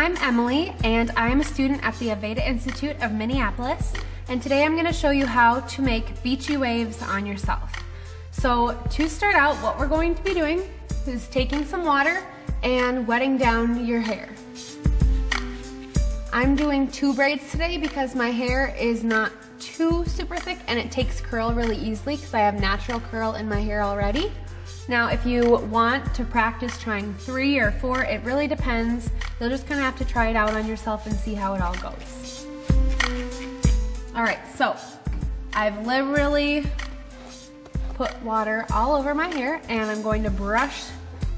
I'm Emily and I am a student at the Aveda Institute of Minneapolis and today I'm going to show you how to make beachy waves on yourself. So to start out what we're going to be doing is taking some water and wetting down your hair. I'm doing two braids today because my hair is not too super thick and it takes curl really easily because I have natural curl in my hair already. Now, if you want to practice trying three or four, it really depends. You'll just kind of have to try it out on yourself and see how it all goes. All right, so I've literally put water all over my hair and I'm going to brush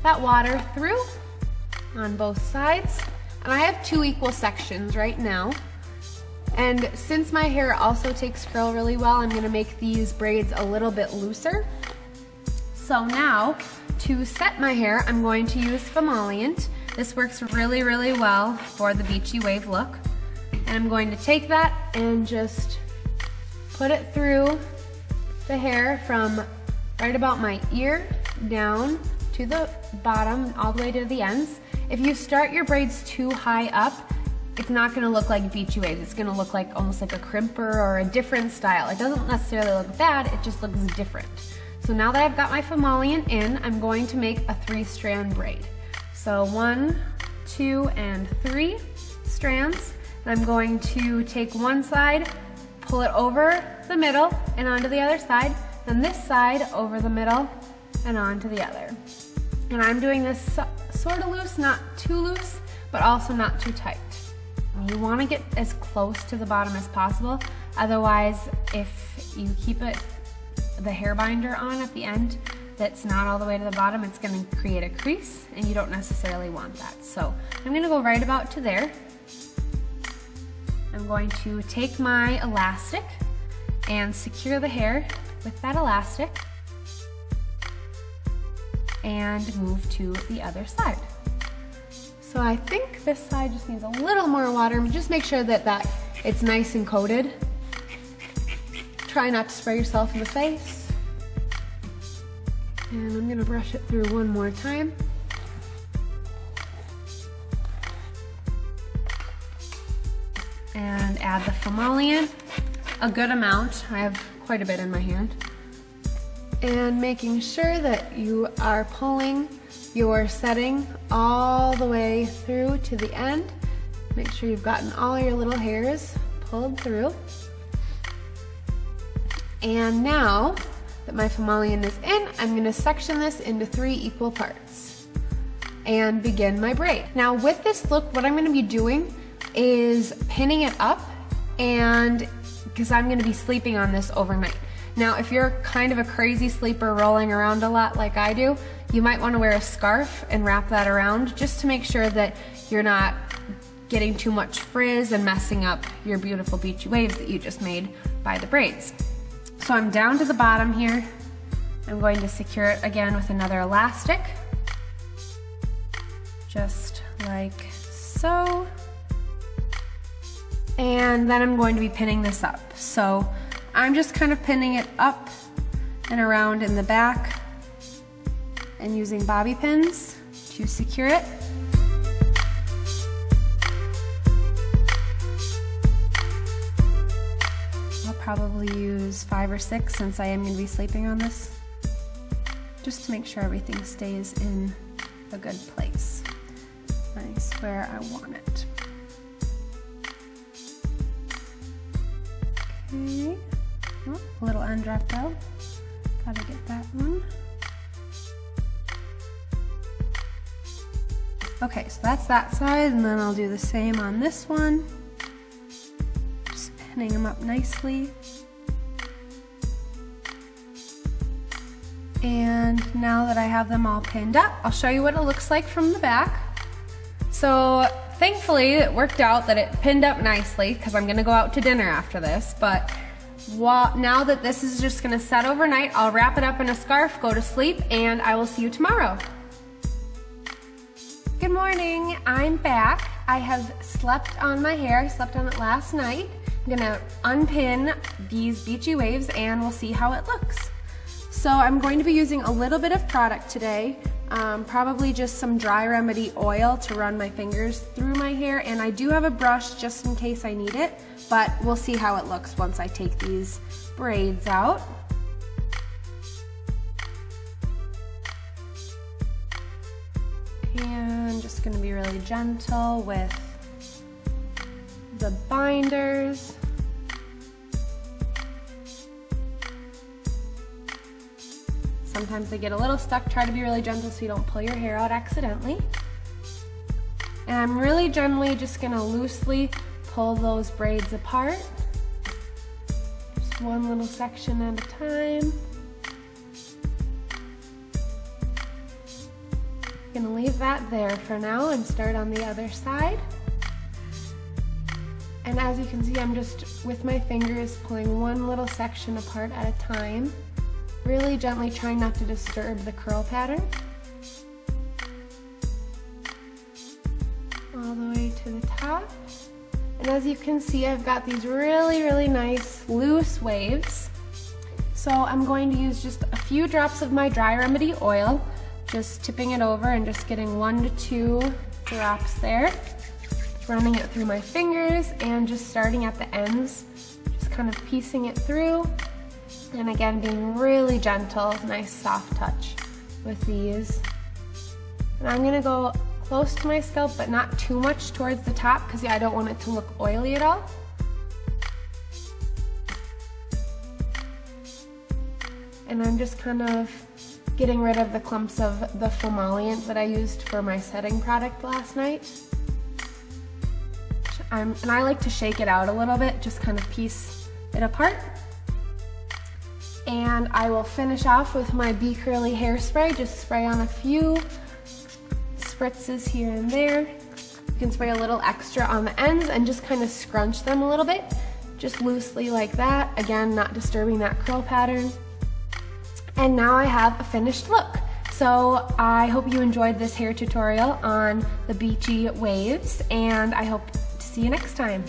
that water through on both sides. And I have two equal sections right now. And since my hair also takes curl really well, I'm gonna make these braids a little bit looser. So now, to set my hair, I'm going to use Phomollient. This works really, really well for the beachy wave look. And I'm going to take that and just put it through the hair from right about my ear down to the bottom, all the way to the ends. If you start your braids too high up, it's not gonna look like beachy waves. It's gonna look like almost like a crimper or a different style. It doesn't necessarily look bad, it just looks different. So now that I've got my Phomollient in, I'm going to make a three strand braid. So one, two, and three strands. And I'm going to take one side, pull it over the middle and onto the other side, then this side over the middle and onto the other. And I'm doing this sort of loose, not too loose, but also not too tight. You wanna get as close to the bottom as possible. Otherwise, if you keep it the hair binder on at the end that's not all the way to the bottom, it's gonna create a crease and you don't necessarily want that. So I'm gonna go right about to there. I'm going to take my elastic and secure the hair with that elastic and move to the other side. So I think this side just needs a little more water. Just make sure that, that it's nice and coated. Try not to spray yourself in the face. And I'm gonna brush it through one more time. And add the Phomollient, a good amount. I have quite a bit in my hand. And making sure that you are pulling your setting all the way through to the end. Make sure you've gotten all your little hairs pulled through. And now that my Phomollient is in, I'm gonna section this into three equal parts and begin my braid. Now with this look, what I'm gonna be doing is pinning it up and because I'm gonna be sleeping on this overnight. Now, if you're kind of a crazy sleeper rolling around a lot like I do, you might wanna wear a scarf and wrap that around just to make sure that you're not getting too much frizz and messing up your beautiful beachy waves that you just made by the braids. So I'm down to the bottom here. I'm going to secure it again with another elastic, just like so. And then I'm going to be pinning this up. So I'm just kind of pinning it up and around in the back and using bobby pins to secure it. Probably use five or six since I am going to be sleeping on this, just to make sure everything stays in a good place. Nice where I want it. Okay, oh, a little end dropped out. Gotta get that one. Okay, so that's that side, and then I'll do the same on this one pinning them up nicely. And now that I have them all pinned up, I'll show you what it looks like from the back. So thankfully it worked out that it pinned up nicely because I'm gonna go out to dinner after this, but while, now that this is just gonna set overnight, I'll wrap it up in a scarf, go to sleep, and I will see you tomorrow. Good morning, I'm back. I have slept on my hair, I slept on it last night. I'm gonna unpin these beachy waves and we'll see how it looks. So I'm going to be using a little bit of product today. um, probably just some dry remedy oil to run my fingers through my hair and I do have a brush just in case I need it but we'll see how it looks once I take these braids out. And just gonna be really gentle with the binders. Sometimes they get a little stuck. Try to be really gentle so you don't pull your hair out accidentally. And I'm really gently just gonna loosely pull those braids apart. Just one little section at a time. Gonna leave that there for now and start on the other side. And as you can see, I'm just, with my fingers, pulling one little section apart at a time. Really gently trying not to disturb the curl pattern. All the way to the top. And as you can see, I've got these really, really nice loose waves. So I'm going to use just a few drops of my Dry Remedy oil, just tipping it over and just getting one to two drops there. Running it through my fingers and just starting at the ends, just kind of piecing it through and again, being really gentle, nice soft touch with these. And I'm gonna go close to my scalp, but not too much towards the top because yeah, I don't want it to look oily at all. And I'm just kind of getting rid of the clumps of the Phomollient that I used for my setting product last night. And I like to shake it out a little bit, just kind of piece it apart. And I will finish off with my Be Curly hairspray. Just spray on a few spritzes here and there. You can spray a little extra on the ends and just kind of scrunch them a little bit. Just loosely like that. Again, not disturbing that curl pattern. And now I have a finished look. So I hope you enjoyed this hair tutorial on the beachy waves and I hope see you next time.